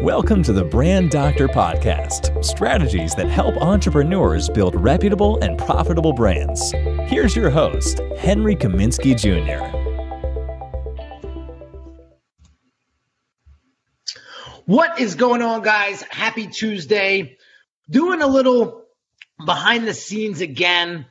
Welcome to the Brand Doctor Podcast strategies that help entrepreneurs build reputable and profitable brands. Here's your host, Henry Kaminski Jr. What is going on, guys? Happy Tuesday. Doing a little behind the scenes again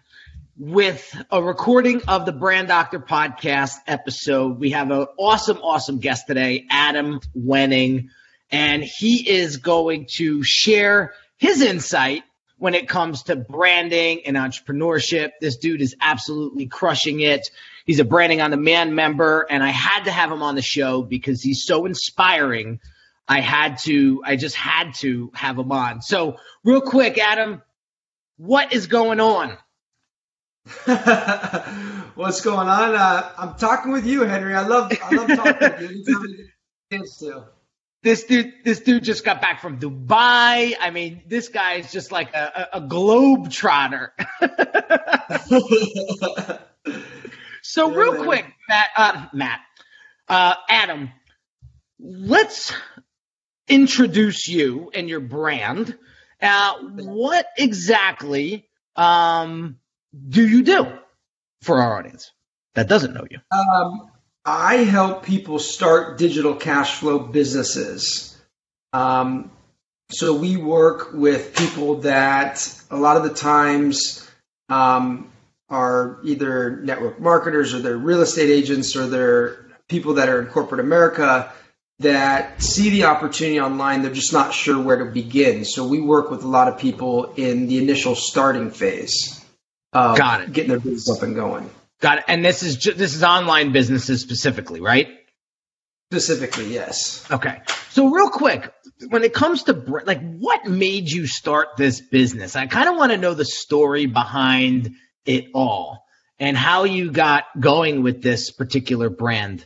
with a recording of the Brand Doctor podcast episode. We have an awesome, awesome guest today, Adam Wenning, and he is going to share his insight when it comes to branding and entrepreneurship. This dude is absolutely crushing it. He's a Branding on Demand member, and I had to have him on the show because he's so inspiring. I had to, I just had to have him on. So, real quick, Adam, what is going on? What's going on? Uh, I'm talking with you, Henry. I love I love talking with you. Chance to. This dude, this dude just got back from Dubai. I mean, this guy is just like a, a, a globe trotter. so, Yeah, real man. quick, Matt, uh, Matt, uh, Adam, let's introduce you and your brand. Uh, what exactly um, do you do for our audience that doesn't know you? Um, I help people start digital cash flow businesses. Um, so we work with people that a lot of the times um, are either network marketers or they're real estate agents or they're people that are in corporate America that see the opportunity online. They're just not sure where to begin. So we work with a lot of people in the initial starting phase of Got it. getting their business up and going. Got it. And this is ju- this is online businesses specifically, right? Specifically, yes. Okay. So real quick, when it comes to br- like what made you start this business? I kind of want to know the story behind it all and how you got going with this particular brand.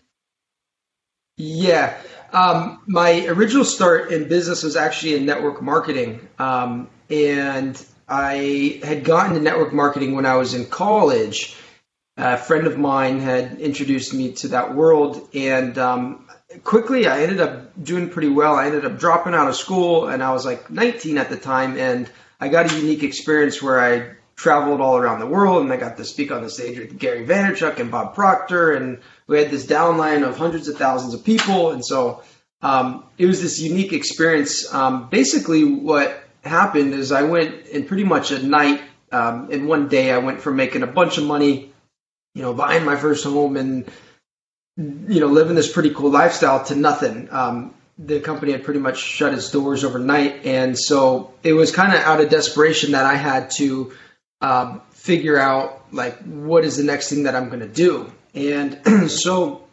Yeah. Um, my original start in business was actually in network marketing. Um, and I had gotten to network marketing when I was in college. A friend of mine had introduced me to that world. And um, quickly, I ended up doing pretty well. I ended up dropping out of school, and I was like 19 at the time. And I got a unique experience where I traveled all around the world and I got to speak on the stage with Gary Vaynerchuk and Bob Proctor and we had this downline of hundreds of thousands of people and so um, it was this unique experience. Um, basically what happened is I went in pretty much at night um, in one day I went from making a bunch of money, you know, buying my first home and you know living this pretty cool lifestyle to nothing. Um, the company had pretty much shut its doors overnight, and so it was kind of out of desperation that I had to um, figure out like what is the next thing that I'm going to do. And so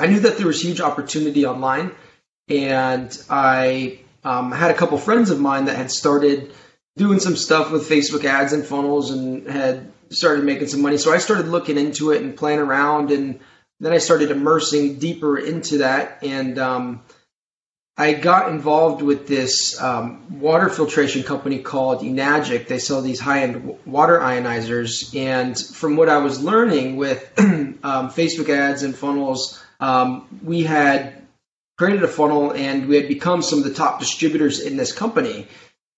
I knew that there was huge opportunity online, and I um, had a couple friends of mine that had started doing some stuff with Facebook ads and funnels and had started making some money. So I started looking into it and playing around, and then I started immersing deeper into that. And um, I got involved with this um, water filtration company called Enagic. They sell these high-end w- water ionizers, and from what I was learning with um, Facebook ads and funnels, um, we had created a funnel and we had become some of the top distributors in this company.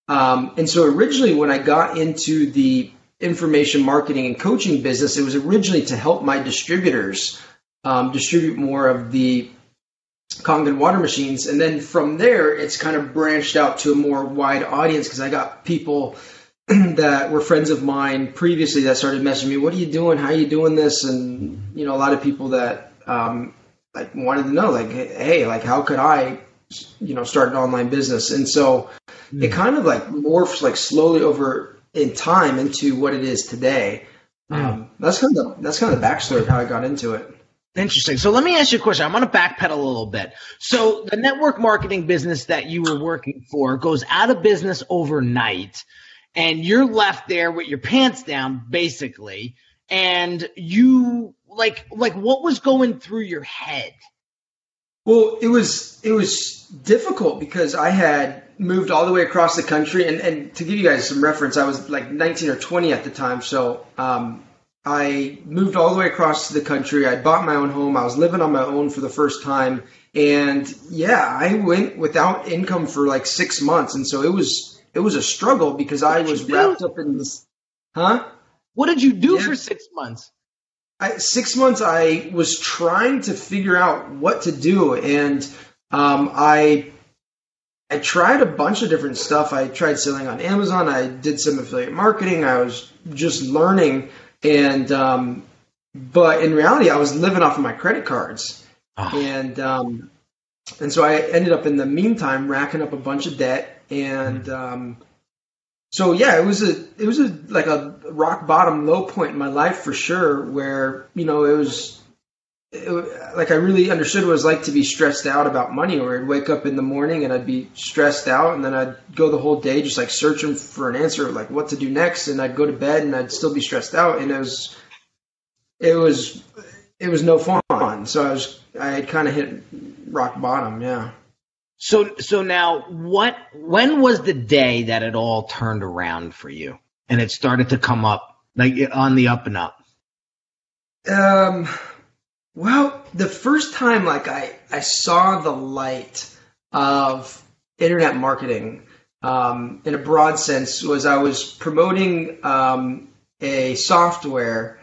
Um, and so originally, when I got into the information marketing and coaching business, it was originally to help my distributors um, distribute more of the Kangen water machines. And then from there, it's kind of branched out to a more wide audience because I got people that were friends of mine previously that started messaging me, "What are you doing? How are you doing this?" And you know, a lot of people that um, like wanted to know, like, "Hey, like, how could I, you know, start an online business?" And so it kind of like morphs like slowly over in time into what it is today. Um, that's kind of the, that's kind of the backstory of how I got into it. Interesting. So let me ask you a question. I'm going to backpedal a little bit. So the network marketing business that you were working for goes out of business overnight and you're left there with your pants down basically. And you like, like what was going through your head? Well, it was it was difficult because I had moved all the way across the country, and, and to give you guys some reference, I was like 19 or 20 at the time. So um, I moved all the way across the country. I bought my own home. I was living on my own for the first time. And yeah, I went without income for like six months. And so it was, it was a struggle because I was wrapped up in this, huh? What did you do yeah. for six months? I, six months, I was trying to figure out what to do. And um, I I tried a bunch of different stuff. I tried selling on Amazon. I did some affiliate marketing. I was just learning, and um, but in reality, I was living off of my credit cards, oh. and um, and so I ended up in the meantime racking up a bunch of debt, and um, so yeah, it was a it was a like a rock bottom low point in my life for sure, where you know it was it, like I really understood what it was like to be stressed out about money, or I'd wake up in the morning and I'd be stressed out, and then I'd go the whole day just like searching for an answer, like what to do next, and I'd go to bed and I'd still be stressed out, and it was, it was, it was no fun. So I was, I had kind of hit rock bottom, yeah. So, so now, what? When was the day that it all turned around for you, and it started to come up like on the up and up? Um well, the first time like I, I saw the light of internet marketing um, in a broad sense was I was promoting um, a software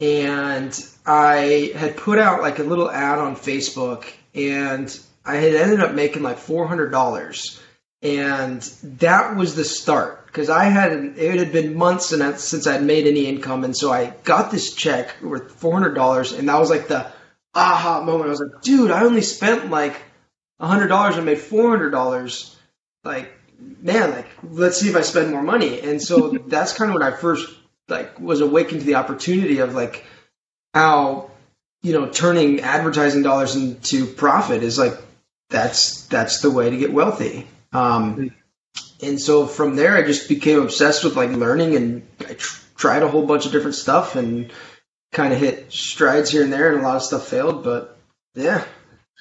and I had put out like a little ad on Facebook and I had ended up making like four hundred dollars, and that was the start because I had it had been months since I'd made any income, and so I got this check worth four hundred dollars, and that was like the aha moment. I was like, dude, I only spent like hundred dollars and made four hundred dollars. Like, man, like let's see if I spend more money. And so that's kind of when I first like was awakened to the opportunity of like how you know turning advertising dollars into profit is like that's that's the way to get wealthy. Um, and so from there, I just became obsessed with like learning, and I tr- tried a whole bunch of different stuff, and kind of hit strides here and there, and a lot of stuff failed. But yeah,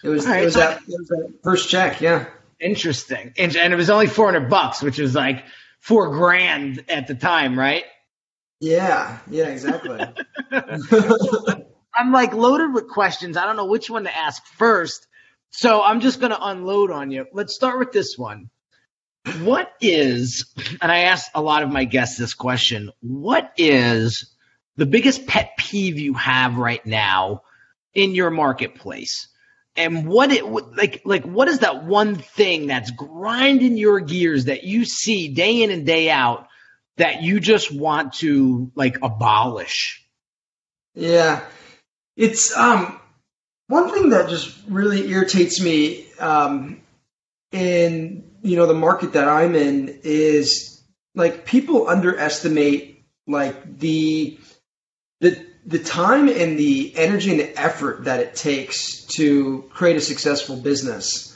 it was, right, it, was so that, it was that first check. Yeah, interesting, and, and it was only four hundred bucks, which was like four grand at the time, right? Yeah, yeah, exactly. I'm like loaded with questions. I don't know which one to ask first. So I'm just going to unload on you. Let's start with this one. What is, and I asked a lot of my guests this question, what is the biggest pet peeve you have right now in your marketplace? And what it like like what is that one thing that's grinding your gears that you see day in and day out that you just want to like abolish? Yeah. It's um one thing that just really irritates me um, in you know the market that I'm in is like people underestimate like the the the time and the energy and the effort that it takes to create a successful business.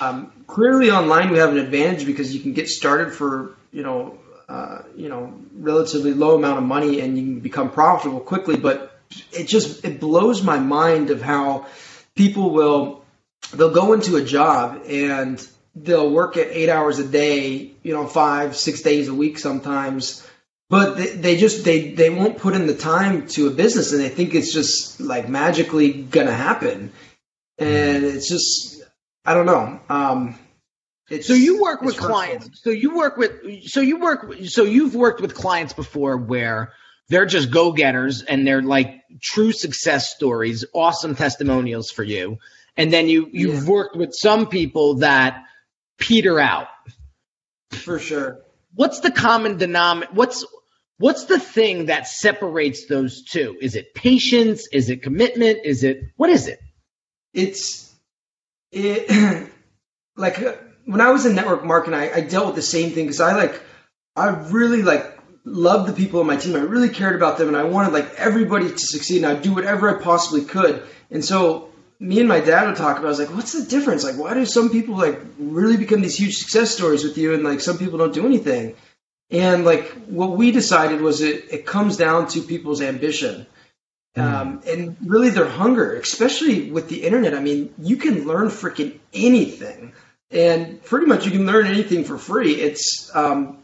Um, clearly, online we have an advantage because you can get started for you know uh, you know relatively low amount of money and you can become profitable quickly. But it just it blows my mind of how people will they'll go into a job and they'll work at eight hours a day, you know, five six days a week sometimes. But they, they just they they won't put in the time to a business and they think it's just like magically gonna happen. And mm-hmm. it's just i don't know. Um so you work with clients. So you work with so you work so you've worked with clients before where they're just go-getters and they're like true success stories awesome testimonials for you. And then you you've yeah. worked with some people that peter out for sure what's the common denominator what's What's the thing that separates those two? Is it patience? Is it commitment? Is it what is it? It's it like uh, when I was in network marketing, I, I dealt with the same thing because I like I really like loved the people on my team. I really cared about them, and I wanted like everybody to succeed. And I'd do whatever I possibly could. And so me and my dad would talk about. I was like, "What's the difference? Like, why do some people like really become these huge success stories with you, and like some people don't do anything?" And like what we decided was it, it comes down to people's ambition. Hmm. Um, and really their hunger, especially with the internet. I mean, you can learn freaking anything, and pretty much you can learn anything for free. It's um,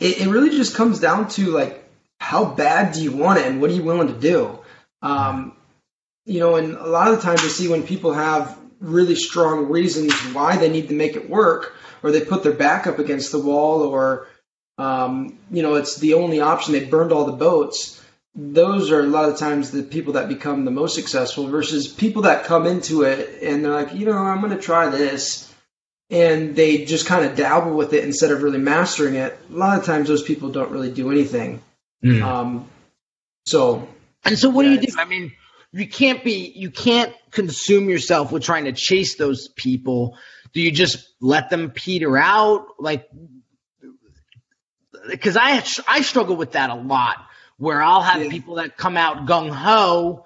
it, it really just comes down to like how bad do you want it and what are you willing to do? Um, you know, and a lot of the times I see when people have really strong reasons why they need to make it work, or they put their back up against the wall, or um, you know, it's the only option. They burned all the boats. Those are a lot of times the people that become the most successful versus people that come into it and they're like, you know, I'm going to try this. And they just kind of dabble with it instead of really mastering it. A lot of times those people don't really do anything. Mm. Um, so. And so what yeah, do you do? I mean, you can't be, you can't consume yourself with trying to chase those people. Do you just let them peter out? Like, because I I struggle with that a lot, where I'll have yeah. people that come out gung ho,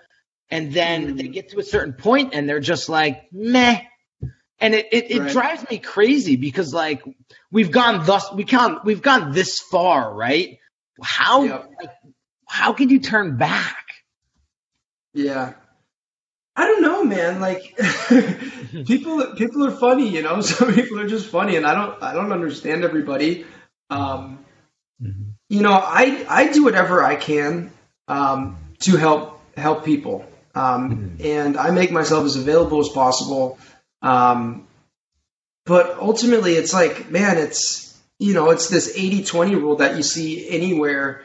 and then mm. they get to a certain point and they're just like meh, and it it, it right. drives me crazy because like we've gone thus we can we've gone this far, right? How yep. like, how can you turn back? Yeah. I don't know, man. Like people, people are funny, you know. Some people are just funny, and I don't, I don't understand everybody. Um, Mm-hmm. You know, I I do whatever I can um, to help help people, um, mm-hmm. and I make myself as available as possible. Um, but ultimately, it's like, man, it's you know, it's this 80-20 rule that you see anywhere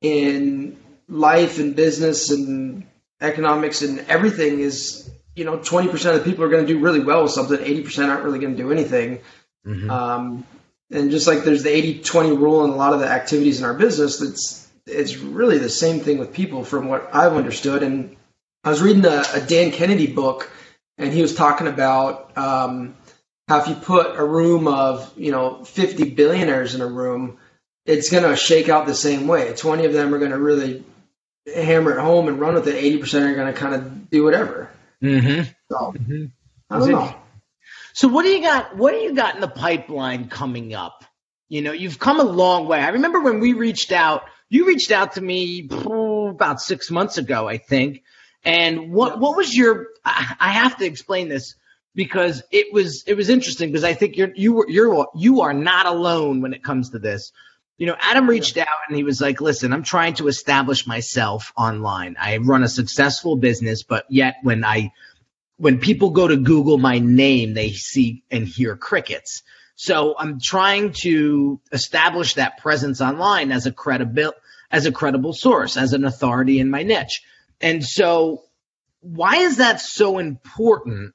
in life and business and economics and everything is you know 20% of the people are going to do really well with something 80% aren't really going to do anything mm-hmm. um, and just like there's the 80 20 rule in a lot of the activities in our business, that's it's really the same thing with people from what I've understood. And I was reading a, a Dan Kennedy book, and he was talking about um, how if you put a room of you know 50 billionaires in a room, it's going to shake out the same way. 20 of them are going to really hammer it home and run with it. 80% are going to kind of do whatever. Mm-hmm. So mm-hmm. I don't know. So what do you got? What do you got in the pipeline coming up? You know, you've come a long way. I remember when we reached out. You reached out to me about six months ago, I think. And what what was your? I have to explain this because it was it was interesting because I think you're you were you're you are not alone when it comes to this. You know, Adam reached out and he was like, "Listen, I'm trying to establish myself online. I run a successful business, but yet when I when people go to Google my name, they see and hear crickets. So I'm trying to establish that presence online as a credible as a credible source, as an authority in my niche. And so why is that so important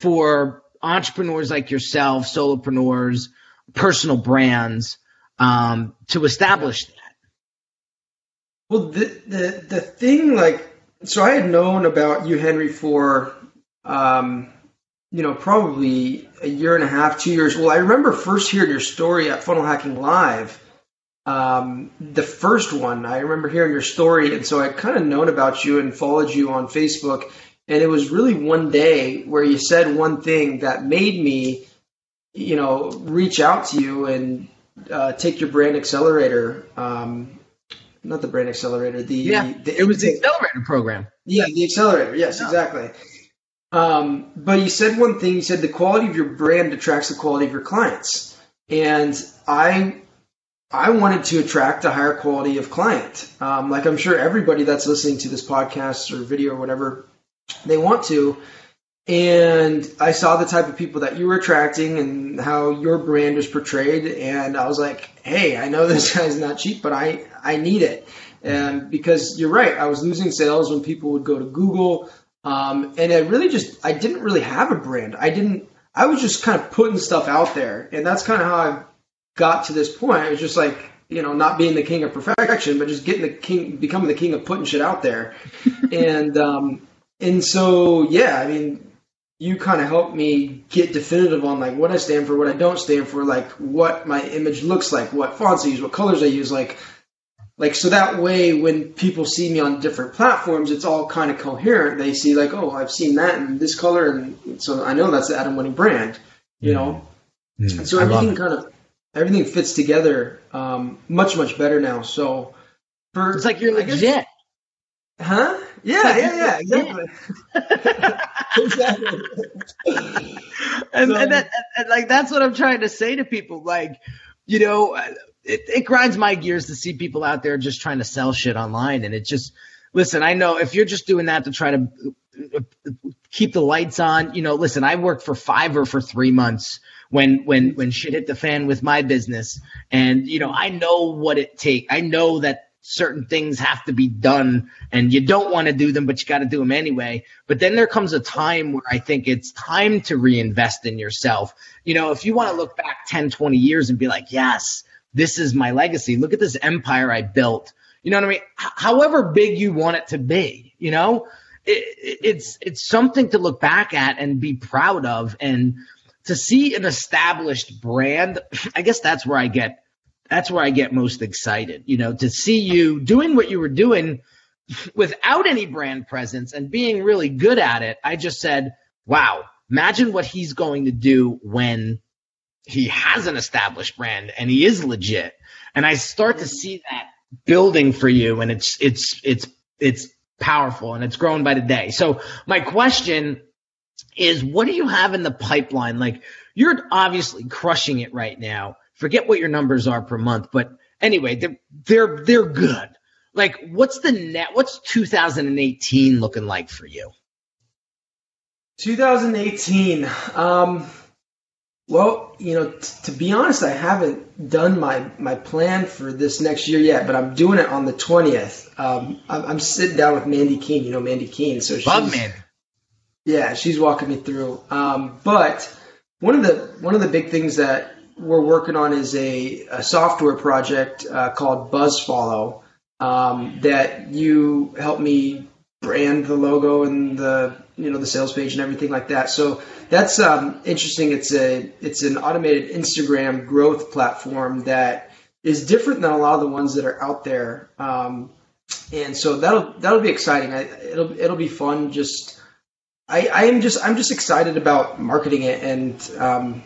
for entrepreneurs like yourself, solopreneurs, personal brands, um, to establish that? Well, the, the the thing like so I had known about you, Henry, for um, you know, probably a year and a half, two years. Well, I remember first hearing your story at Funnel Hacking Live. Um, the first one, I remember hearing your story, and so I kind of known about you and followed you on Facebook. And it was really one day where you said one thing that made me, you know, reach out to you and uh, take your brand accelerator. Um, not the brand accelerator. The yeah, the, it was the accelerator program. Yeah, the accelerator. Yes, yeah. exactly. Um, but you said one thing. You said the quality of your brand attracts the quality of your clients, and I I wanted to attract a higher quality of client. Um, like I'm sure everybody that's listening to this podcast or video or whatever, they want to. And I saw the type of people that you were attracting and how your brand was portrayed, and I was like, "Hey, I know this guy's not cheap, but I I need it." And because you're right, I was losing sales when people would go to Google um, and I really just, I didn't really have a brand. I didn't, I was just kind of putting stuff out there. And that's kind of how I got to this point. It was just like, you know, not being the king of perfection, but just getting the king, becoming the king of putting shit out there. and, um, and so, yeah, I mean, you kind of helped me get definitive on like what I stand for, what I don't stand for, like what my image looks like, what fonts I use, what colors I use, like like so that way when people see me on different platforms it's all kind of coherent. They see like oh i've seen that in this color and so i know that's the adam winning brand you know? Mm. so everything kind of everything fits together um, much much better now. So for it's like you're legit guess, huh yeah yeah yeah exactly exactly and, so, and, that, and like that's what i'm trying to say to people like you know it, it grinds my gears to see people out there just trying to sell shit online. And it just, listen, I know if you're just doing that to try to uh, keep the lights on, you know, listen, I worked for Fiverr for three months when when when shit hit the fan with my business and you know i know what it takes i know that certain things have to be done and you don't want to do them but you got to do them anyway. But then there comes a time where i think it's time to reinvest in yourself. You know if you want to look back 10 20 years and be like yes this is my legacy. Look at this empire i built. You know what i mean? H- however big you want it to be you know? It, it's it's something to look back at and be proud of and to see an established brand, I guess that's where I get that's where I get most excited. You know, to see you doing what you were doing without any brand presence and being really good at it. I just said, wow, imagine what he's going to do when he has an established brand and he is legit. And I start to see that building for you and it's it's it's it's powerful and it's growing by the day. So my question is what do you have in the pipeline? Like you're obviously crushing it right now. Forget what your numbers are per month, but anyway, they're they're they're good. Like what's the net what's 2018 looking like for you? 2018 um well, you know, t- to be honest, I haven't done my, my plan for this next year yet, but I'm doing it on the 20th. Um, I'm, I'm, sitting down with Mandy Keene. You know Mandy Keene, so she's, Love Mandy. Yeah, she's walking me through. Um, but one of the one of the big things that we're working on is a, a software project uh, called BuzzFollow um, that you help me brand the logo and the you know the sales page and everything like that. So that's um, interesting. It's a it's an automated Instagram growth platform that is different than a lot of the ones that are out there. Um, and so that'll that'll be exciting. I, it'll it'll be fun just I, I am just I'm just excited about marketing it and um,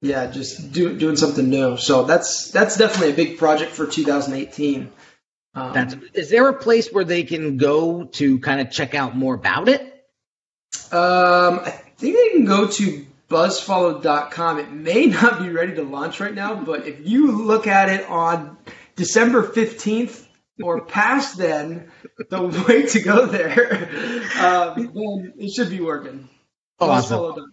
yeah, just do, doing something new. So that's that's definitely a big project for 2018. Um, that's, is there a place where they can go to kind of check out more about it? Um, I think they can go to buzzfollow.com. It may not be ready to launch right now, but if you look at it on December 15th, or past then, the way to go there, um, then it should be working. Awesome.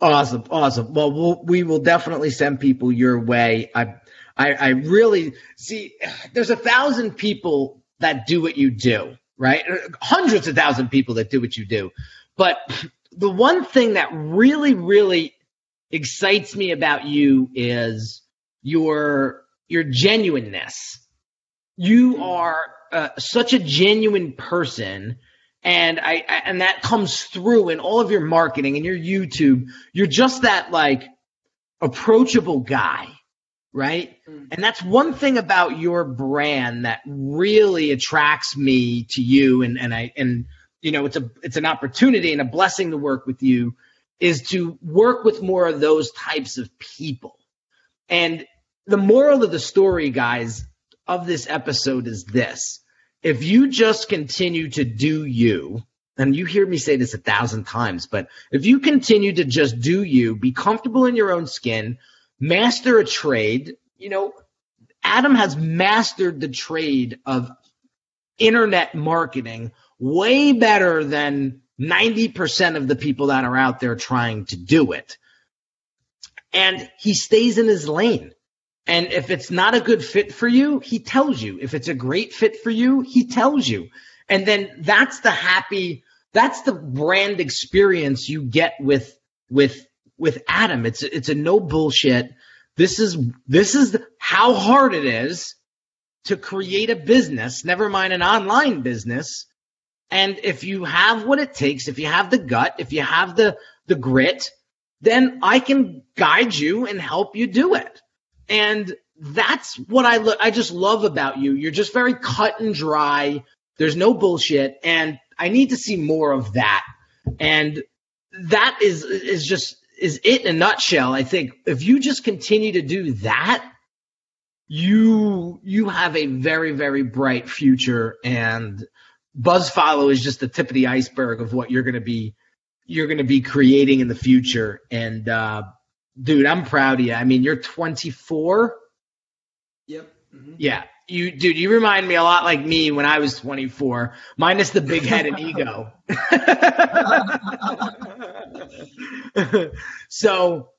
Awesome. Awesome. Well, we'll, we will definitely send people your way. I, I, I really see there's a thousand people that do what you do, right? Hundreds of thousand people that do what you do. But the one thing that really, really excites me about you is your, your genuineness you are uh, such a genuine person and I, I, and that comes through in all of your marketing and your YouTube. You're just that like approachable guy, right? Mm. And that's one thing about your brand that really attracts me to you and and I and you know, it's a it's an opportunity and a blessing to work with you is to work with more of those types of people. And the moral of the story, guys, of this episode is this. If you just continue to do you, and you hear me say this a thousand times, but if you continue to just do you, be comfortable in your own skin, master a trade, you know, Adam has mastered the trade of internet marketing way better than 90% of the people that are out there trying to do it. And he stays in his lane. And if it's not a good fit for you, he tells you. If it's a great fit for you, he tells you. And then that's the happy, that's the brand experience you get with, with, with Adam. It's, it's a no bullshit. This is, this is how hard it is to create a business, never mind an online business. And if you have what it takes, if you have the gut, if you have the, the grit, then I can guide you and help you do it. And that's what I look I just love about you. You're just very cut and dry. There's no bullshit and I need to see more of that. And that is is just is it in a nutshell. I think if you just continue to do that, you you have a very very bright future and BuzzFollow is just the tip of the iceberg of what you're going to be you're going to be creating in the future and uh dude, I'm proud of you. I mean, you're 24. Yep. Mm-hmm. Yeah. You, dude, you remind me a lot like me when I was 24, minus the big head and ego. so,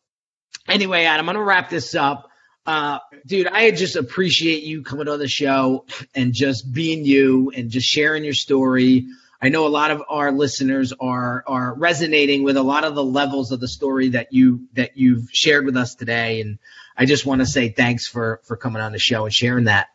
anyway, Adam, I'm going to wrap this up. Uh, dude, I just appreciate you coming on the show and just being you and just sharing your story. I know a lot of our listeners are are resonating with a lot of the levels of the story that you that you've shared with us today, and I just want to say thanks for for coming on the show and sharing that.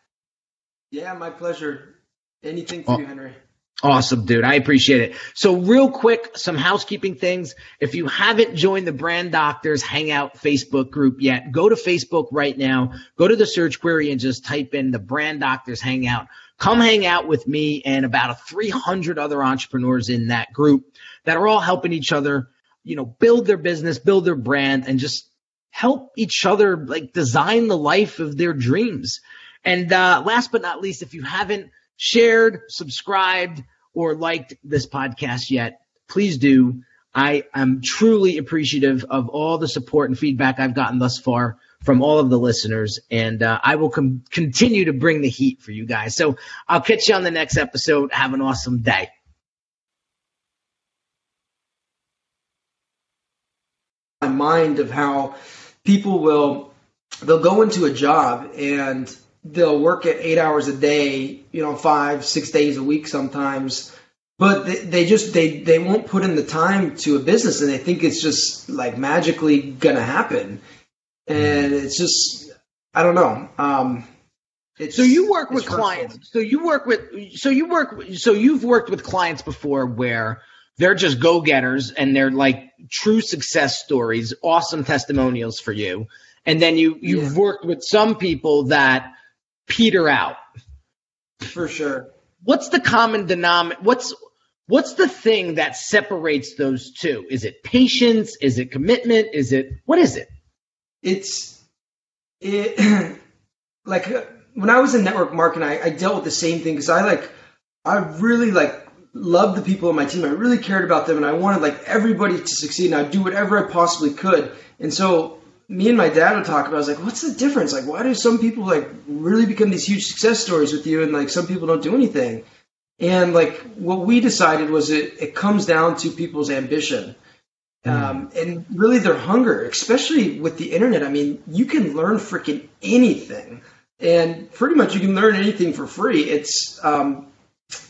Yeah, my pleasure. Anything for oh, you, Henry. Awesome, dude. I appreciate it. So, real quick, some housekeeping things. If you haven't joined the Brand Doctors Hangout Facebook group yet, go to Facebook right now. Go to the search query and just type in the Brand Doctors Hangout. Come hang out with me and about 300 other entrepreneurs in that group that are all helping each other, you know, build their business, build their brand, and just help each other like design the life of their dreams. And uh, last but not least, if you haven't shared, subscribed, or liked this podcast yet, please do. I am truly appreciative of all the support and feedback I've gotten thus far from all of the listeners, and uh, I will com- continue to bring the heat for you guys. So I'll catch you on the next episode. Have an awesome day. My mind of how people will they'll go into a job and they'll work at eight hours a day, you know, five, six days a week sometimes. But they, they just they they won't put in the time to a business, and they think it's just like magically gonna happen, and it's just I don't know. Um, so you work with clients. So you work with so you work so you've worked with clients before where they're just go getters and they're like true success stories, awesome testimonials for you. And then you you've yeah. worked with some people that peter out. For sure. What's the common denominator? What's what's the thing that separates those two? Is it patience? Is it commitment? Is it what is it? It's it like uh, when I was in network marketing, I, I dealt with the same thing because I like I really like loved the people on my team. I really cared about them, and I wanted like everybody to succeed. And I'd do whatever I possibly could. And so me and my dad would talk about. I was like, "What's the difference? Like, why do some people like really become these huge success stories with you, and like some people don't do anything?" And like what we decided was it it comes down to people's ambition. Um, and really their hunger, especially with the internet. I mean, you can learn freaking anything, and pretty much you can learn anything for free. It's um,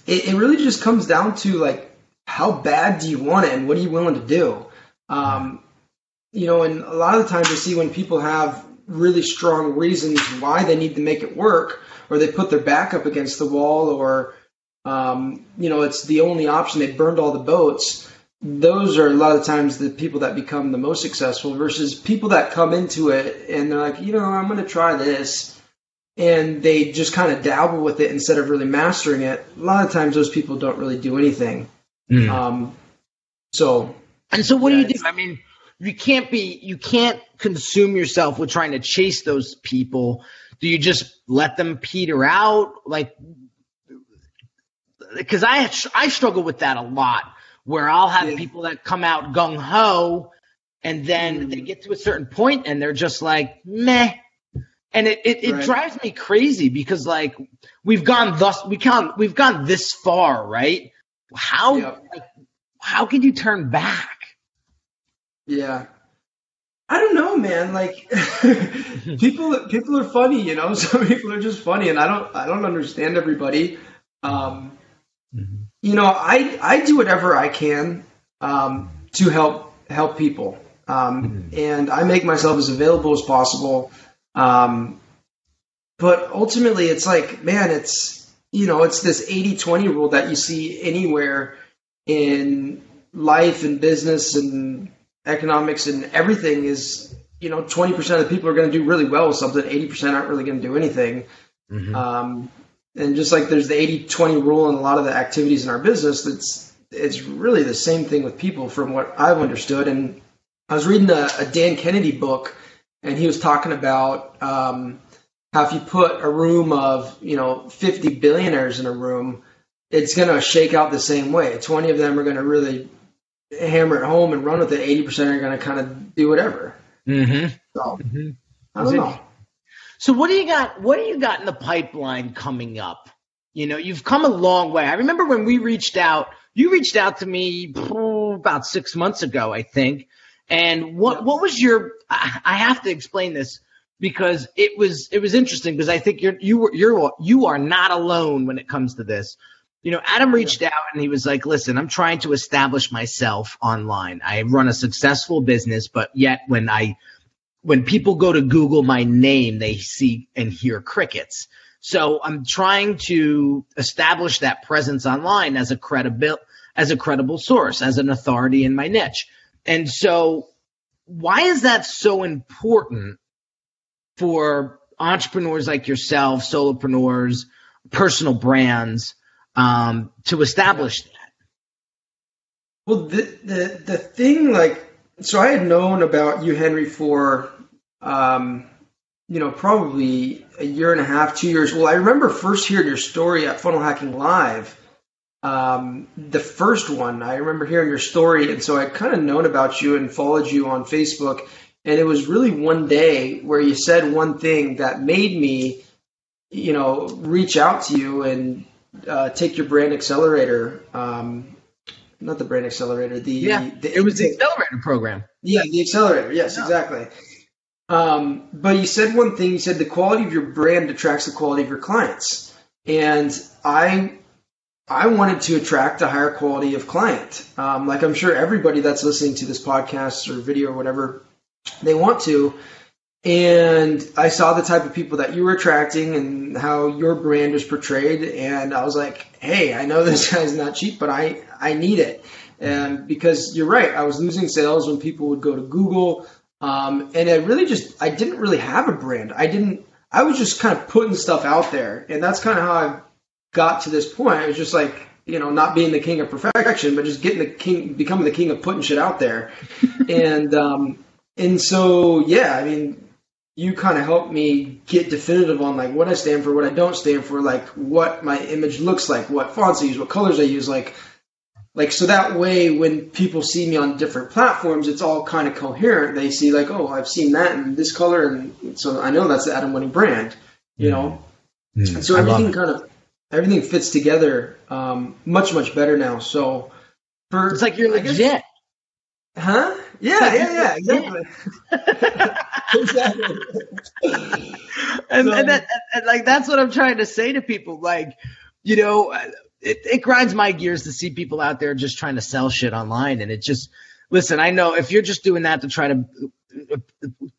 it, it really just comes down to like how bad do you want it and what are you willing to do. Um, you know, and a lot of the times I see when people have really strong reasons why they need to make it work, or they put their back up against the wall, or um, you know, it's the only option. They burned all the boats. Those are a lot of times the people that become the most successful versus people that come into it and they're like, you know, I'm going to try this. And they just kind of dabble with it instead of really mastering it. A lot of times those people don't really do anything. Mm. Um, so. And so what yeah, do you do? I mean, you can't be you can't consume yourself with trying to chase those people do you just let them peter out like because i i struggle with that a lot where i'll have yeah. people that come out gung-ho and then mm. they get to a certain point and they're just like meh and it, it, it right. drives me crazy because like we've gone thus we can't we've gone this far right how yep. like, how can you turn back yeah. I don't know, man. Like people, people are funny, you know. Some people are just funny, and I don't, I don't understand everybody. Um, mm-hmm. You know, I, I do whatever I can um, to help help people, um, mm-hmm. and I make myself as available as possible. Um, but ultimately, it's like, man, it's you know, it's this 80-20 rule that you see anywhere in life and business and economics and everything is you know 20% of the people are going to do really well with something 80% aren't really going to do anything mm-hmm. um, and just like there's the 80-20 rule in a lot of the activities in our business that's it's really the same thing with people from what i've understood and i was reading a, a dan kennedy book and he was talking about um, how if you put a room of you know 50 billionaires in a room it's going to shake out the same way 20 of them are going to really hammer it home and run with it, 80% are going to kind of do whatever. Mm-hmm. So, mm-hmm. I don't know. So what do you got? What do you got in the pipeline coming up? You know, you've come a long way. I remember when we reached out. You reached out to me about six months ago, I think. And what what was your? I have to explain this because it was it was interesting because I think you're you were you're you are not alone when it comes to this. You know, Adam reached out and he was like, "Listen, I'm trying to establish myself online. I run a successful business, but yet when I when people go to Google my name, they see and hear crickets. So I'm trying to establish that presence online as a credible as a credible source, as an authority in my niche. And so why is that so important for entrepreneurs like yourself, solopreneurs, personal brands, um, to establish that? Well, the, the, the thing like, so I had known about you, Henry, for, um, you know, probably a year and a half, two years. Well, I remember first hearing your story at Funnel Hacking Live. Um, the first one, I remember hearing your story. And so I'd kind of known about you and followed you on Facebook. And it was really one day where you said one thing that made me, you know, reach out to you and uh, take your brand accelerator. Um, not the brand accelerator. The yeah, the, it was the accelerator program. Yeah, the accelerator. Yes, yeah. exactly. Um, but you said one thing. You said the quality of your brand attracts the quality of your clients, and I I wanted to attract a higher quality of client. Um, like I'm sure everybody that's listening to this podcast or video or whatever, they want to. And I saw the type of people that you were attracting and how your brand was portrayed. And I was like, hey, I know this guy's not cheap, but I, I need it. And because you're right, I was losing sales when people would go to Google. Um, and I really just, I didn't really have a brand. I didn't, I was just kind of putting stuff out there. And that's kind of how I got to this point. It was just like, you know, not being the king of perfection, but just getting the king, becoming the king of putting shit out there. and, um, and so, yeah, I mean, you kind of helped me get definitive on like what I stand for, what I don't stand for, like what my image looks like, what fonts I use, what colors I use, like like so that way when people see me on different platforms, it's all kind of coherent. They see like, oh, I've seen that in this color, and so I know that's the Adam Winning brand, you know. Mm. So everything kind of everything fits together um, much much better now. So for it's like you're legit. Guess, Huh? Yeah, yeah, yeah, exactly. exactly. and, so, and, that, and like that's what I'm trying to say to people. Like, you know, it, it grinds my gears to see people out there just trying to sell shit online, and it just listen. I know if you're just doing that to try to uh,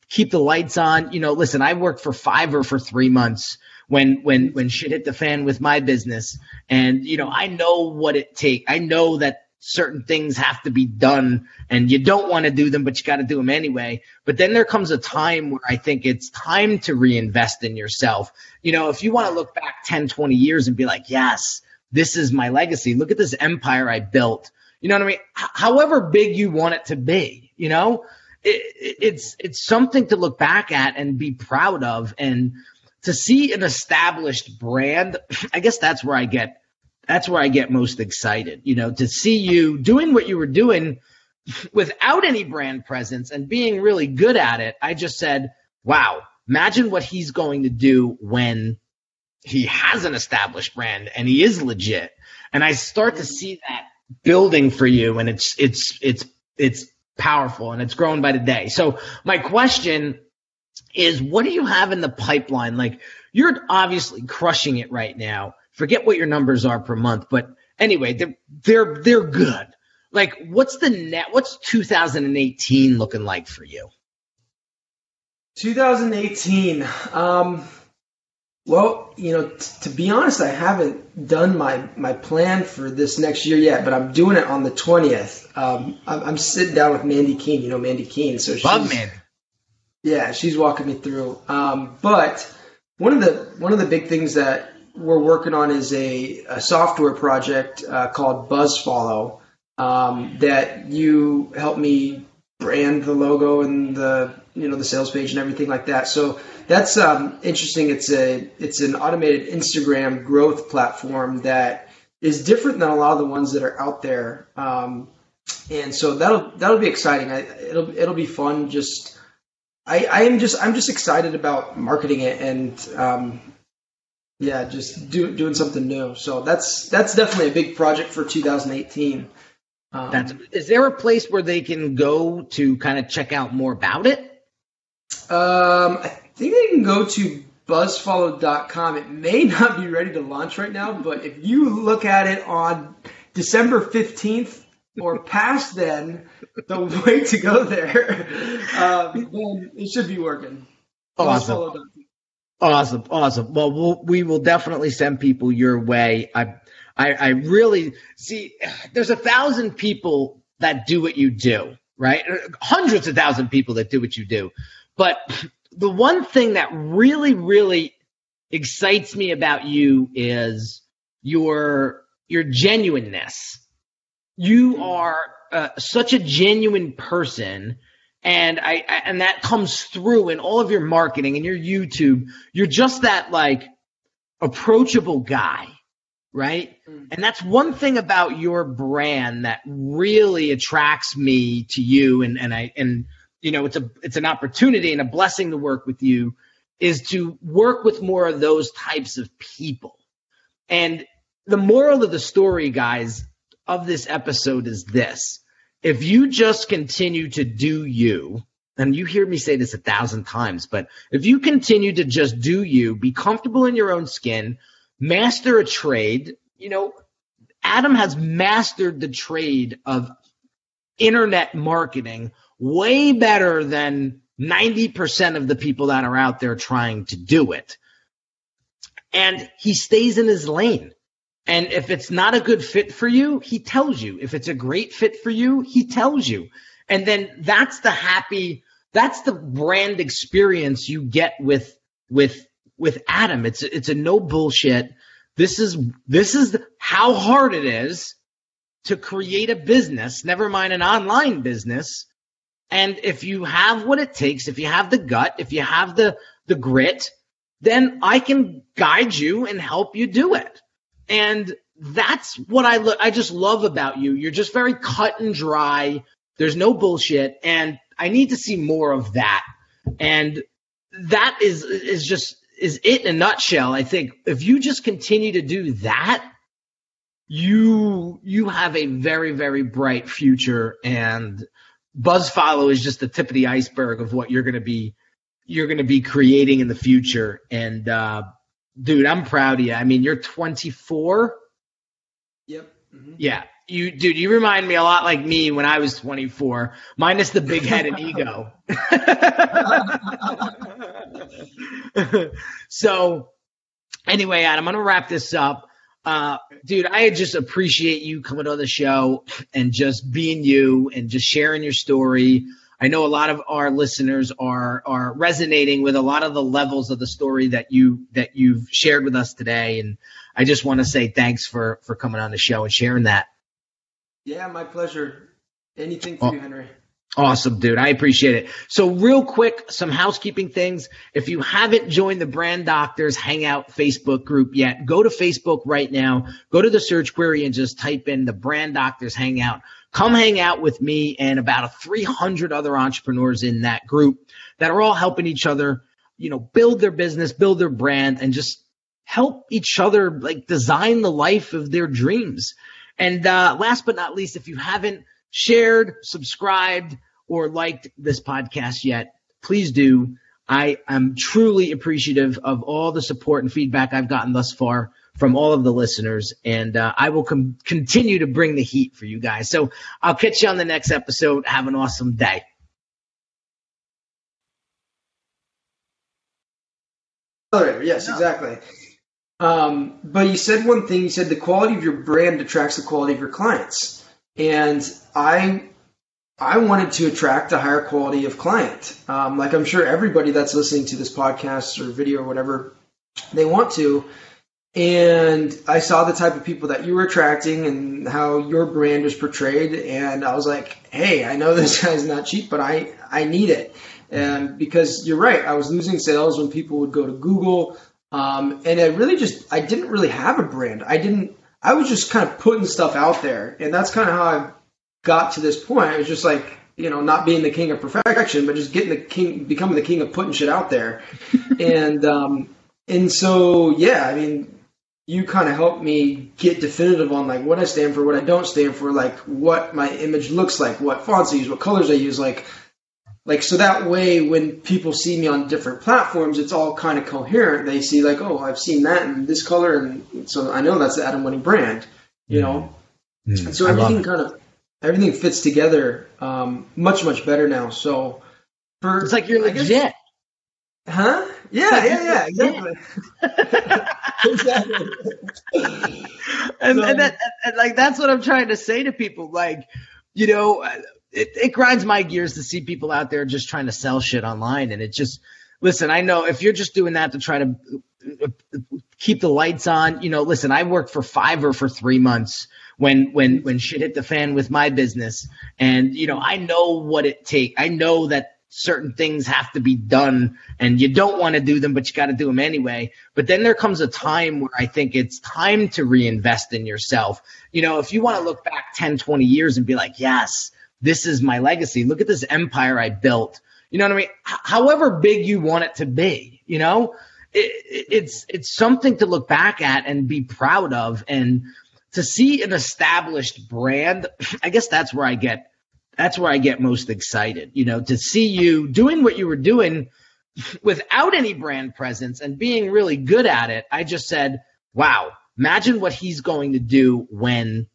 keep the lights on, you know, listen. I worked for Fiverr for three months when when when shit hit the fan with my business, and you know, I know what it takes. I know that certain things have to be done and you don't want to do them, but you got to do them anyway. But then there comes a time where I think it's time to reinvest in yourself. You know, if you want to look back 10, 20 years and be like, yes, this is my legacy. Look at this empire I built. You know what I mean? H- however big you want it to be, you know, it, it's, it's something to look back at and be proud of and to see an established brand. I guess that's where I get that's where I get most excited, you know, to see you doing what you were doing without any brand presence and being really good at it. I just said, wow, imagine what he's going to do when he has an established brand and he is legit. And I start to see that building for you and it's, it's, it's, it's powerful and it's growing by the day. So my question is, what do you have in the pipeline? Like you're obviously crushing it right now forget what your numbers are per month, but anyway, they're they're they're good. Like, what's the net? What's 2018 looking like for you? 2018. Um, well, you know, t- to be honest, I haven't done my my plan for this next year yet, but I'm doing it on the 20th. Um, I'm, I'm, sitting down with Mandy Keene. You know Mandy Keene, so she's Love Mandy. Yeah, she's walking me through. Um, but one of the one of the big things that we're working on is a, a software project uh, called BuzzFollow um, that you help me brand the logo and the you know the sales page and everything like that. So that's um, interesting. It's a it's an automated Instagram growth platform that is different than a lot of the ones that are out there. Um, and so that'll that'll be exciting. I, it'll it'll be fun just I, I am just I'm just excited about marketing it and um, yeah, just do, doing something new. So that's that's definitely a big project for 2018. Um, that's is there a place where they can go to kind of check out more about it? Um, I think they can go to buzzfollow.com. It may not be ready to launch right now, but if you look at it on December 15th or past then, the way to go there, um, then it should be working. Awesome. Awesome, awesome. Well, we'll we will definitely send people your way. I, I, I really see. There's a thousand people that do what you do, right? Hundreds of thousand people that do what you do, but the one thing that really, really excites me about you is your your genuineness. You are uh, such a genuine person, and I, I and that comes through in all of your marketing and your YouTube. You're just that like approachable guy, right? Mm. And that's one thing about your brand that really attracts me to you, and and I and you know it's a it's an opportunity and a blessing to work with you is to work with more of those types of people and the moral of the story guys of this episode is this if you just continue to do you and you hear me say this a thousand times but if you continue to just do you be comfortable in your own skin master a trade you know adam has mastered the trade of internet marketing way better than 90% of the people that are out there trying to do it. And he stays in his lane. And if it's not a good fit for you, he tells you. If it's a great fit for you, he tells you. And then that's the happy, that's the brand experience you get with, with, with Adam. It's, it's a no bullshit. This is, this is how hard it is to create a business, never mind an online business and if you have what it takes, if you have the gut, if you have the the grit, then I can guide you and help you do it. And that's what I lo- I just love about you. You're just very cut and dry. There's no bullshit, and I need to see more of that. And that is is just is it in a nutshell. I think if you just continue to do that, you you have a very very bright future and BuzzFollow is just the tip of the iceberg of what you're going to be you're going to be creating in the future. And uh, dude, I'm proud of you. I mean, you're 24. Yep. Mm-hmm. Yeah. You, dude, you remind me a lot like me when I was 24, minus the big head and ego. so, anyway, Adam, I'm going to wrap this up. Uh, dude, I just appreciate you coming on the show and just being you and just sharing your story. I know a lot of our listeners are are resonating with a lot of the levels of the story that you that you've shared with us today, and I just want to say thanks for for coming on the show and sharing that. Yeah, my pleasure. Anything for oh. you, Henry. Awesome, dude. I appreciate it. So, real quick, some housekeeping things. If you haven't joined the Brand Doctors Hangout Facebook group yet, go to Facebook right now. Go to the search query and just type in the Brand Doctors Hangout. Come hang out with me and about 300 other entrepreneurs in that group that are all helping each other, you know, build their business, build their brand, and just help each other like design the life of their dreams. And uh, last but not least, if you haven't shared, subscribed, or liked this podcast yet, please do. I am truly appreciative of all the support and feedback I've gotten thus far from all of the listeners, and uh, I will com- continue to bring the heat for you guys. So I'll catch you on the next episode. Have an awesome day. Yes, exactly. Um, but you said one thing. You said the quality of your brand attracts the quality of your clients and I I wanted to attract a higher quality of client. Um, like I'm sure everybody that's listening to this podcast or video or whatever, they want to. And I saw the type of people that you were attracting and how your brand was portrayed. And I was like, hey, I know this guy's not cheap, but I, I need it. And because you're right, I was losing sales when people would go to Google. Um, and I really just, I didn't really have a brand. I didn't, I was just kind of putting stuff out there, and that's kind of how I got to this point. I was just like, you know, not being the king of perfection, but just getting the king, becoming the king of putting shit out there. and, um, and so, yeah, I mean, you kind of helped me get definitive on like what I stand for, what I don't stand for, like what my image looks like, what fonts I use, what colors I use, like, like so that way when people see me on different platforms, it's all kind of coherent. They see like, oh, I've seen that in this color, and so I know that's the Adam Winning brand, you know. Mm. so everything kind of everything fits together um, much much better now. So for it's like you're I legit. Guess, huh? Yeah, yeah, yeah, exactly. exactly. and, so, and, that, and like that's what I'm trying to say to people. Like, you know, it, it grinds my gears to see people out there just trying to sell shit online, and it just listen. I know if you're just doing that to try to uh, keep the lights on, you know, listen. I worked for Fiverr for three months when when when shit hit the fan with my business and you know i know what it takes i know that certain things have to be done and you don't want to do them but you got to do them anyway. But then there comes a time where i think it's time to reinvest in yourself. You know if you want to look back 10 20 years and be like yes this is my legacy. Look at this empire i built. You know what i mean? H- however big you want it to be you know? It, it's it's something to look back at and be proud of and to see an established brand, I guess that's where I get that's where I get most excited. You know, to see you doing what you were doing without any brand presence and being really good at it. I just said, wow, imagine what he's going to do when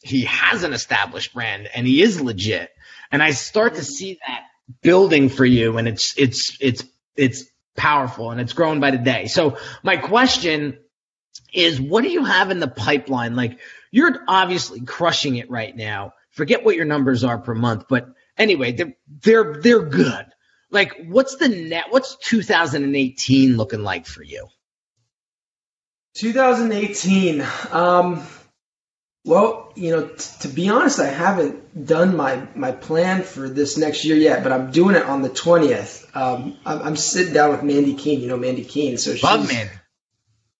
he has an established brand and he is legit. And I start to see that building for you and it's it's it's it's powerful and it's growing by the day. So my question is what do you have in the pipeline? Like you're obviously crushing it right now. Forget what your numbers are per month, but anyway, they're they're they're good. Like what's the net what's 2018 looking like for you? 2018 um well, you know, t- to be honest, I haven't done my, my plan for this next year yet, but I'm doing it on the 20th. Um, I'm, I'm, sitting down with Mandy Keene. You know Mandy Keene, so she's, Love Mandy.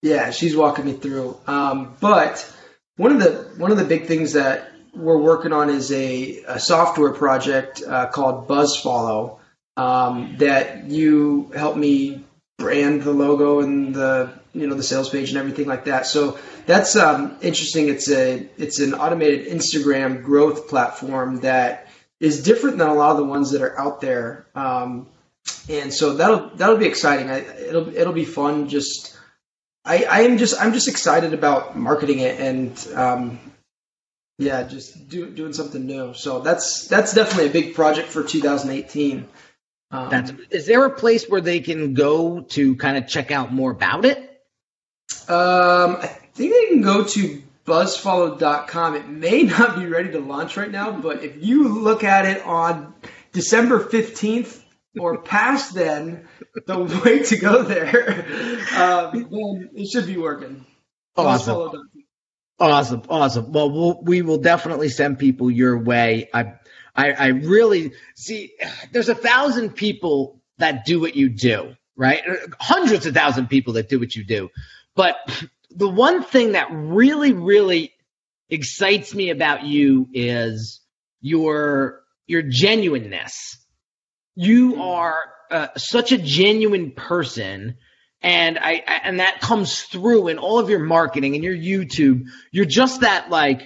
Yeah, she's walking me through. Um, but one of the one of the big things that we're working on is a, a software project uh, called BuzzFollow um, that you help me brand the logo and the you know the sales page and everything like that. So that's um, interesting. It's a it's an automated Instagram growth platform that is different than a lot of the ones that are out there. Um, and so that'll that'll be exciting. I, it'll it'll be fun just I, I am just I'm just excited about marketing it and um, yeah, just do, doing something new. So that's that's definitely a big project for 2018. Um, that's is there a place where they can go to kind of check out more about it? Um, I think they can go to buzzfollow.com. It may not be ready to launch right now, but if you look at it on December 15th, or past then, the way to go there, um, then it should be working. Awesome. Awesome, awesome. Well, we'll we will definitely send people your way. I, I, I really see. There's a thousand people that do what you do, right? Hundreds of thousand people that do what you do, but the one thing that really, really excites me about you is your your genuineness you are uh, such a genuine person and I, I, and that comes through in all of your marketing and your YouTube. You're just that like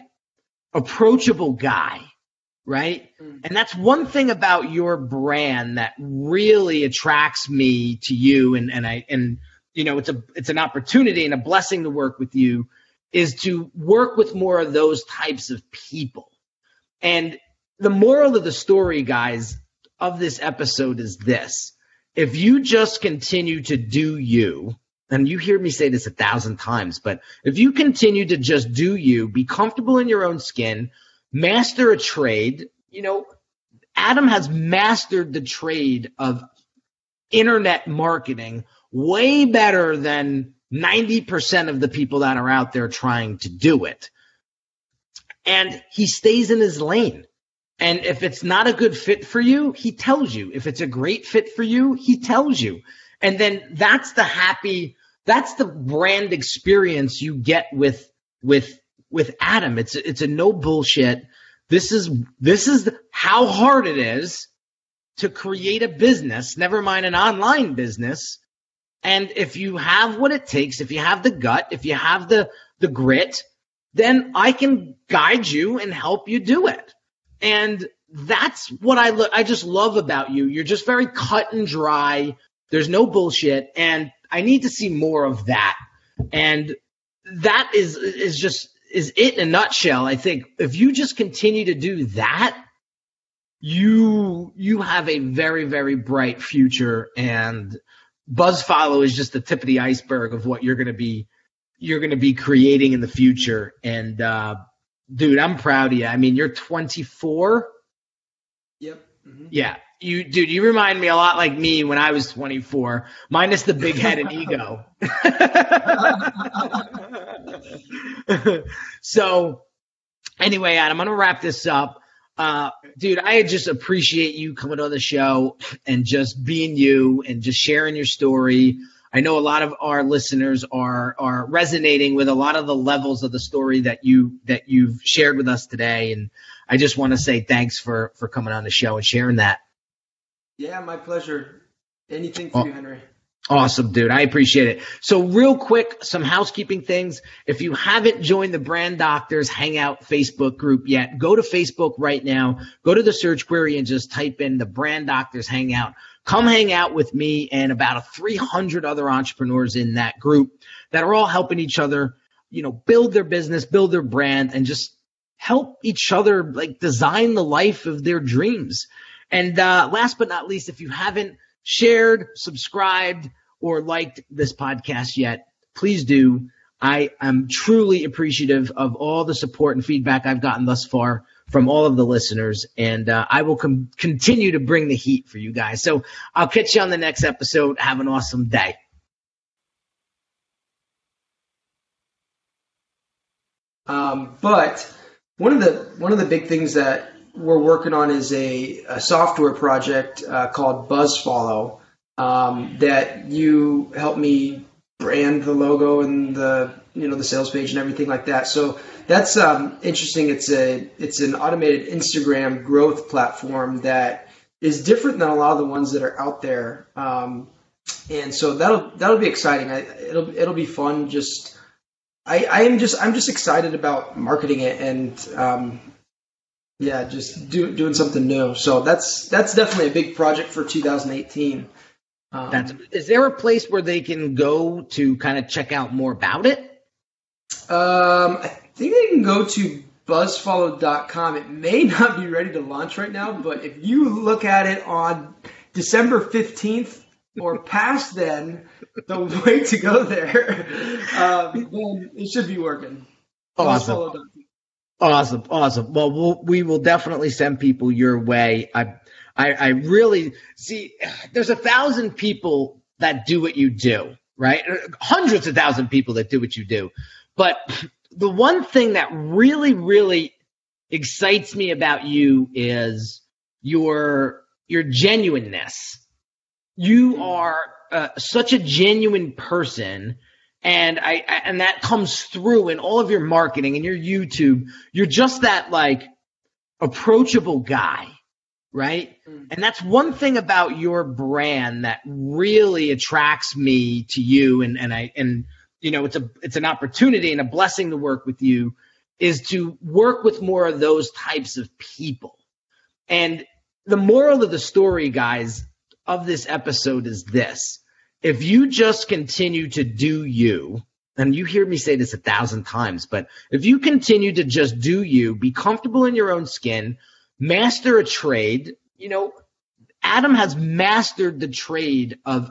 approachable guy, right? Mm. And that's one thing about your brand that really attracts me to you and and I and you know, it's a it's an opportunity and a blessing to work with you is to work with more of those types of people. And the moral of the story, guys, of this episode is this. If you just continue to do you, and you hear me say this a thousand times, but if you continue to just do you, be comfortable in your own skin, master a trade, you know, Adam has mastered the trade of internet marketing way better than 90% of the people that are out there trying to do it. And he stays in his lane. And if it's not a good fit for you, he tells you. If it's a great fit for you, he tells you. And then that's the happy, that's the brand experience you get with, with, with Adam. It's, it's a no bullshit. This is this is how hard it is to create a business, never mind an online business. And if you have what it takes, if you have the gut, if you have the the grit, then I can guide you and help you do it. And that's what I lo- I just love about you. You're just very cut and dry. There's no bullshit, and I need to see more of that. And that is is just is it in a nutshell. I think if you just continue to do that, you you have a very very bright future. And BuzzFollow is just the tip of the iceberg of what you're going to be you're going to be creating in the future. And uh, dude, I'm proud of you. I mean, you're 24. Yep. Mm-hmm. Yeah. You, dude, you remind me a lot like me when I was 24, minus the big head and ego. so, anyway, Adam, I'm going to wrap this up. Uh, dude, I just appreciate you coming on the show and just being you and just sharing your story. I know a lot of our listeners are are resonating with a lot of the levels of the story that you that you've shared with us today, and I just want to say thanks for for coming on the show and sharing that. Yeah, my pleasure. Anything for oh, you, Henry. Awesome, dude. I appreciate it. So, real quick, some housekeeping things. If you haven't joined the Brand Doctors Hangout Facebook group yet, go to Facebook right now. Go to the search query and just type in the Brand Doctors Hangout. Come hang out with me and about 300 other entrepreneurs in that group that are all helping each other, you know, build their business, build their brand, and just help each other like design the life of their dreams. And uh, last but not least, if you haven't shared, subscribed, or liked this podcast yet, please do. I am truly appreciative of all the support and feedback I've gotten thus far from all of the listeners, and uh, I will com- continue to bring the heat for you guys. So I'll catch you on the next episode. Have an awesome day. Um, but one of the one of the big things that we're working on is a, a software project uh, called BuzzFollow um, that you helped me brand the logo and the you know the sales page and everything like that. So that's um, interesting. It's a it's an automated Instagram growth platform that is different than a lot of the ones that are out there. Um, and so that'll that'll be exciting. I, it'll it'll be fun. Just I, I am just I'm just excited about marketing it and um, yeah, just do, doing something new. So that's that's definitely a big project for 2018. Um, That's, is there a place where they can go to kind of check out more about it? Um, I think they can go to buzzfollow.com. It may not be ready to launch right now, but if you look at it on December 15th or past then, the way to go there, um, then it should be working. Awesome. Awesome. Awesome. Well, we'll, we will definitely send people your way. I, I, I really see there's a thousand people that do what you do, right? Hundreds of thousand people that do what you do. But the one thing that really, really excites me about you is your your genuineness. You are uh, such a genuine person, and I, I and that comes through in all of your marketing and your YouTube. You're just that like approachable guy right? Mm. And that's one thing about your brand that really attracts me to you and and I and you know it's a it's an opportunity and a blessing to work with you is to work with more of those types of people. And the moral of the story guys of this episode is this. If you just continue to do you, and you hear me say this a thousand times, but if you continue to just do you, be comfortable in your own skin, master a trade. You know, Adam has mastered the trade of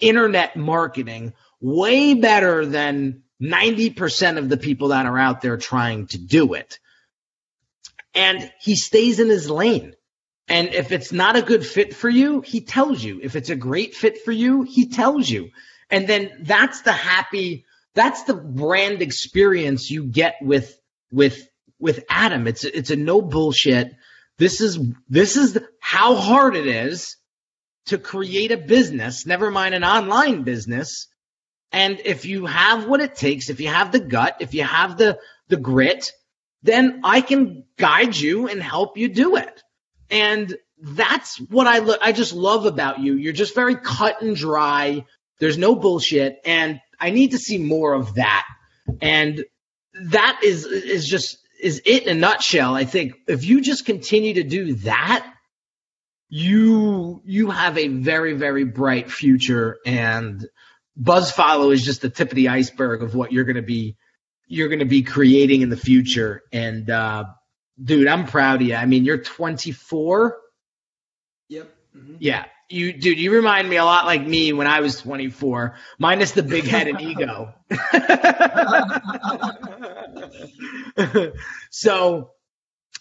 internet marketing way better than 90% of the people that are out there trying to do it. And he stays in his lane. And if it's not a good fit for you, he tells you. If it's a great fit for you, he tells you. And then that's the happy, that's the brand experience you get with, with with Adam. It's it's a no bullshit. This is this is how hard it is to create a business, never mind an online business. And if you have what it takes, if you have the gut, if you have the the grit, then I can guide you and help you do it. And that's what I lo- I just love about you. You're just very cut and dry. There's no bullshit, and I need to see more of that. And that is is just is it in a nutshell. I think if you just continue to do that, you you have a very very bright future. And BuzzFollow is just the tip of the iceberg of what you're going to be you're going to be creating in the future. And uh, dude, I'm proud of you. I mean, you're 24. Yep. Mm-hmm. Yeah. You, dude, you remind me a lot like me when I was 24, minus the big head and ego. so,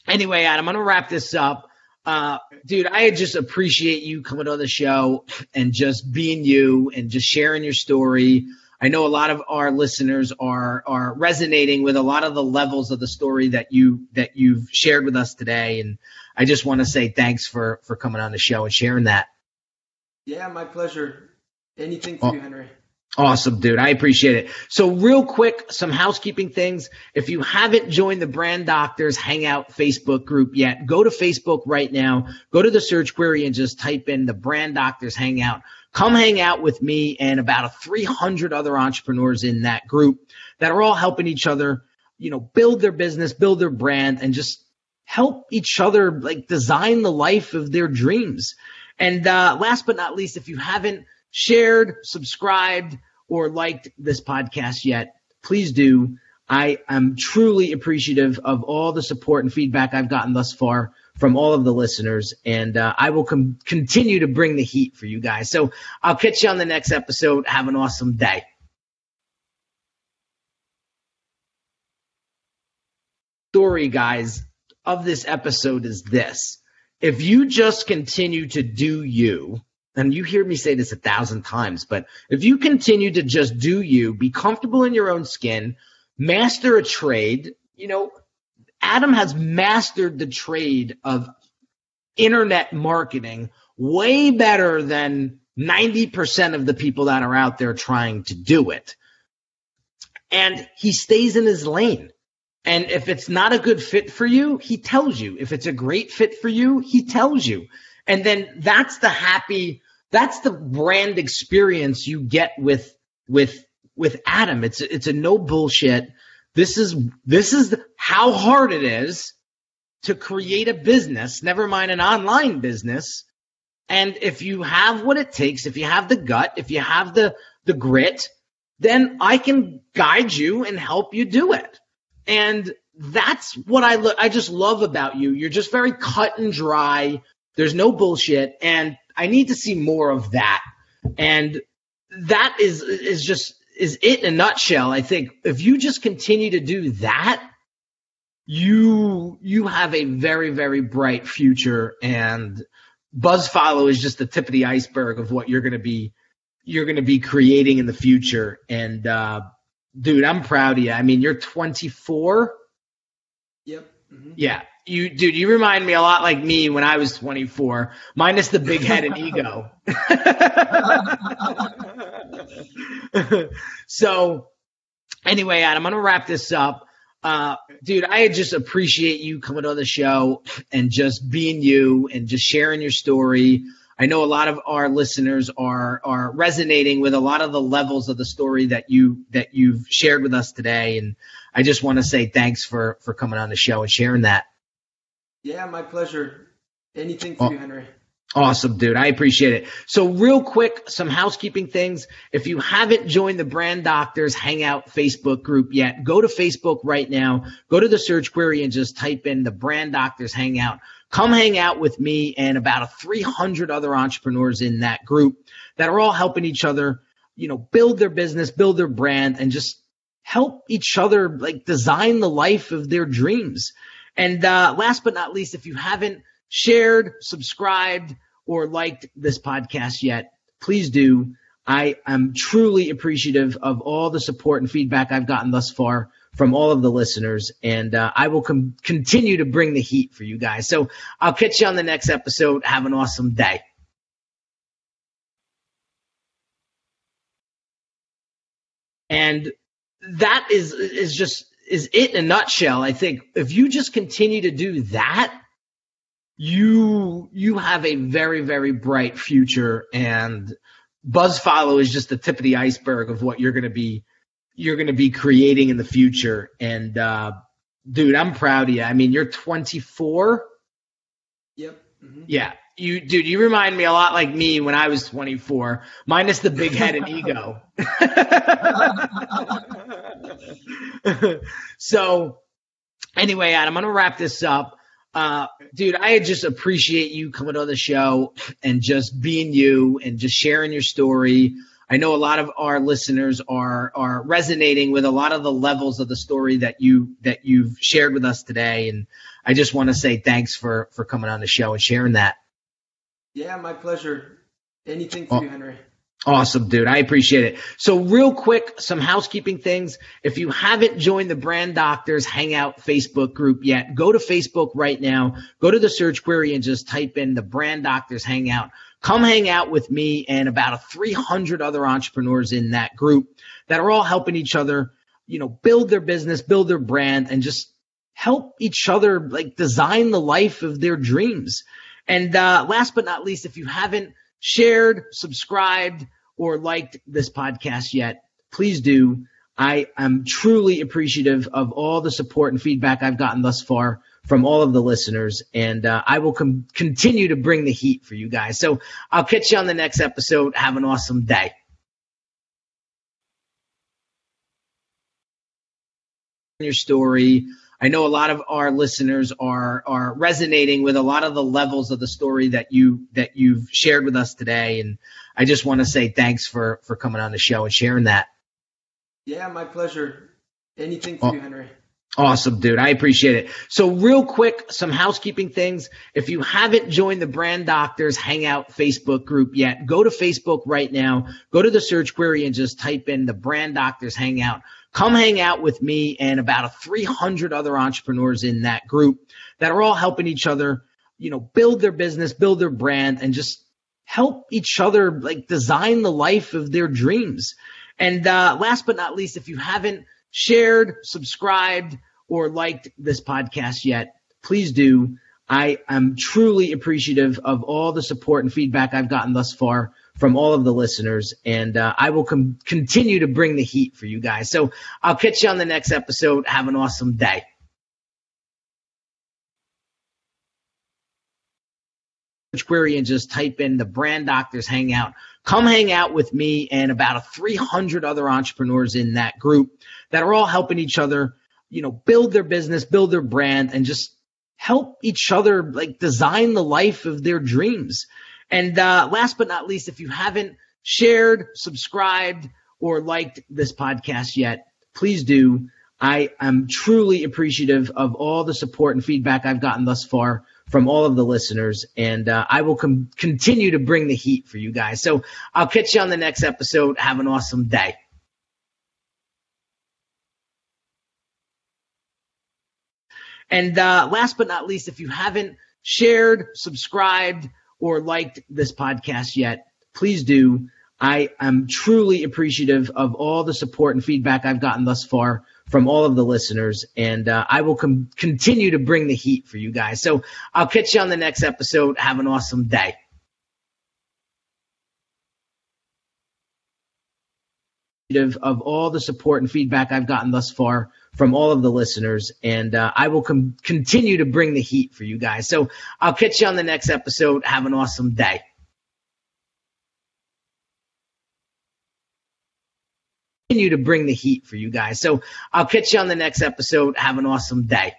anyway, Adam, I'm going to wrap this up. Uh, dude, I just appreciate you coming on the show and just being you and just sharing your story. I know a lot of our listeners are are resonating with a lot of the levels of the story that you that you've shared with us today, and I just want to say thanks for for coming on the show and sharing that. Yeah, my pleasure. Anything for oh, you, Henry. Awesome, dude. I appreciate it. So, real quick, some housekeeping things. If you haven't joined the Brand Doctors Hangout Facebook group yet, go to Facebook right now. Go to the search query and just type in the Brand Doctors Hangout. Come hang out with me and about 300 other entrepreneurs in that group that are all helping each other, you know, build their business, build their brand, and just help each other like design the life of their dreams. And uh, last but not least, if you haven't shared, subscribed, or liked this podcast yet, please do. I am truly appreciative of all the support and feedback I've gotten thus far from all of the listeners, and uh, I will com- continue to bring the heat for you guys. So I'll catch you on the next episode. Have an awesome day. Story, guys, of this episode is this. If you just continue to do you, and you hear me say this a thousand times, but if you continue to just do you, be comfortable in your own skin, master a trade, you know, Adam has mastered the trade of internet marketing way better than 90% of the people that are out there trying to do it. And he stays in his lane. And if it's not a good fit for you, he tells you. If it's a great fit for you, he tells you. And then that's the happy that's the brand experience you get with with with Adam. It's it's a no bullshit. This is this is how hard it is to create a business, never mind an online business. And if you have what it takes, if you have the gut, if you have the the grit, then I can guide you and help you do it. And that's what I lo- I just love about you. You're just very cut and dry. There's no bullshit and I need to see more of that. And that is is just is it in a nutshell. I think if you just continue to do that, you you have a very very bright future and BuzzFollow is just the tip of the iceberg of what you're going to be you're going to be creating in the future and uh dude, I'm proud of you. I mean, you're 24. Yep. Mm-hmm. Yeah you dude you remind me a lot like me when i was 24 minus the big head and ego. So anyway adam i'm gonna wrap this up. Uh, dude i just appreciate you coming on the show and just being you and just sharing your story. I know a lot of our listeners are are resonating with a lot of the levels of the story that you that you've shared with us today. And i just want to say thanks for for coming on the show and sharing that yeah, my pleasure. Anything for oh. you, Henry. Awesome, dude. I appreciate it. So, real quick, some housekeeping things. If you haven't joined the Brand Doctors Hangout Facebook group yet, go to Facebook right now. Go to the search query and just type in the Brand Doctors Hangout. Come hang out with me and about 300 other entrepreneurs in that group that are all helping each other, you know, build their business, build their brand, and just help each other like design the life of their dreams. And uh, last but not least, if you haven't shared, subscribed, or liked this podcast yet, please do. I am truly appreciative of all the support and feedback I've gotten thus far from all of the listeners, and uh, I will com- continue to bring the heat for you guys. So I'll catch you on the next episode. Have an awesome day. And that is is just is it in a nutshell. I think if you just continue to do that, you you have a very very bright future and BuzzFollow is just the tip of the iceberg of what you're going to be you're going to be creating in the future. And uh, dude i'm proud of you. I mean you're 24 yep. Mm-hmm. yeah. You dude you remind me a lot like me when i was 24 minus the big head and ego so anyway adam i'm gonna wrap this up uh, dude, I just appreciate you coming on the show and just being you and just sharing your story. I know a lot of our listeners are are resonating with a lot of the levels of the story that you that you've shared with us today, and I just want to say thanks for for coming on the show and sharing that. Yeah, my pleasure. Anything for oh. you, Henry. Awesome, dude. I appreciate it. So, real quick, some housekeeping things. If you haven't joined the Brand Doctors Hangout Facebook group yet, go to Facebook right now. Go to the search query and just type in the Brand Doctors Hangout. Come hang out with me and about 300 other entrepreneurs in that group that are all helping each other, you know, build their business, build their brand, and just help each other like design the life of their dreams. And uh, last but not least, if you haven't shared, subscribed, or liked this podcast yet, please do. I am truly appreciative of all the support and feedback I've gotten thus far from all of the listeners, and uh, I will com- continue to bring the heat for you guys. So I'll catch you on the next episode. Have an awesome day. Your story. I know a lot of our listeners are are resonating with a lot of the levels of the story that you that you've shared with us today, and I just want to say thanks for for coming on the show and sharing that. Yeah, my pleasure. Anything for oh, you, Henry. Awesome, dude. I appreciate it. So, real quick, some housekeeping things. If you haven't joined the Brand Doctors Hangout Facebook group yet, go to Facebook right now. Go to the search query and just type in the Brand Doctors Hangout. Come hang out with me and about 300 other entrepreneurs in that group that are all helping each other, you know, build their business, build their brand, and just help each other like design the life of their dreams. And uh, last but not least, if you haven't shared, subscribed, or liked this podcast yet, please do. I am truly appreciative of all the support and feedback I've gotten thus far from all of the listeners, and uh, I will com- continue to bring the heat for you guys. So I'll catch you on the next episode. Have an awesome day. query and just type in the brand doctors hangout come hang out with me and about 300 other entrepreneurs in that group that are all helping each other you know build their business build their brand and just help each other like design the life of their dreams and uh, last but not least if you haven't shared subscribed or liked this podcast yet please do i am truly appreciative of all the support and feedback i've gotten thus far from all of the listeners, and uh, I will com- continue to bring the heat for you guys. So I'll catch you on the next episode. Have an awesome day. And uh, last but not least, if you haven't shared, subscribed, or liked this podcast yet, please do. I am truly appreciative of all the support and feedback I've gotten thus far from all of the listeners, and uh, I will com- continue to bring the heat for you guys. So I'll catch you on the next episode. Have an awesome day. Of all the support and feedback I've gotten thus far from all of the listeners, and uh, I will com- continue to bring the heat for you guys. So I'll catch you on the next episode. Have an awesome day. continue to bring the heat for you guys. So I'll catch you on the next episode. Have an awesome day.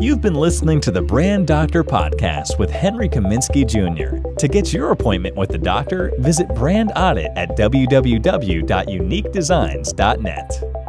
You've been listening to the Brand Doctor Podcast with Henry Kaminski Jr. To get your appointment with the doctor, visit Brand Audit at www.uniquedesignz.net.